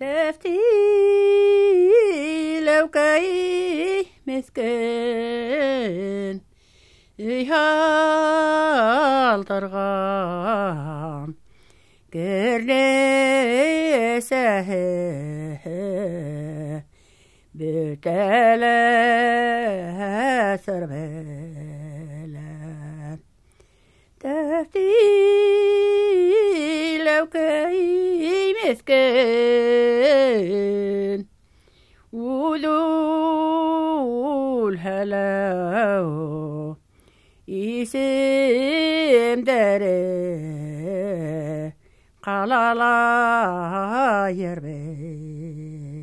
تفتي لو كاي مسكين إيهال ترغام كرلي سهي بتلا سربلا تفتي لو كاي مسكين وذول هلاو يسم داري قلالا يربي